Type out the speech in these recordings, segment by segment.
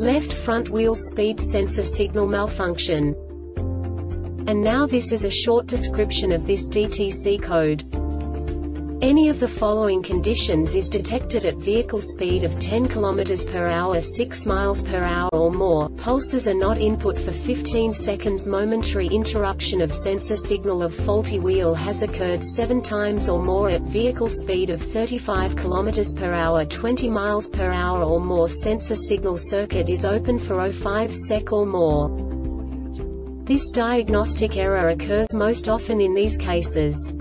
Left front wheel speed sensor signal malfunction. And now this is a short description of this DTC code. Any of the following conditions is detected at vehicle speed of 10 km per hour 6 miles per hour or more, pulses are not input for 15 seconds momentary interruption of sensor signal of faulty wheel has occurred 7 times or more at vehicle speed of 35 km per hour 20 miles per hour or more sensor signal circuit is open for 05 sec or more. This diagnostic error occurs most often in these cases.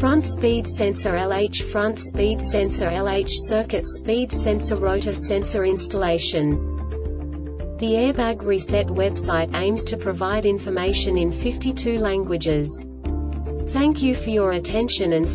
Front speed sensor LH Front speed sensor LH circuit speed sensor rotor sensor installation The Airbag Reset website aims to provide information in 52 languages. Thank you for your attention and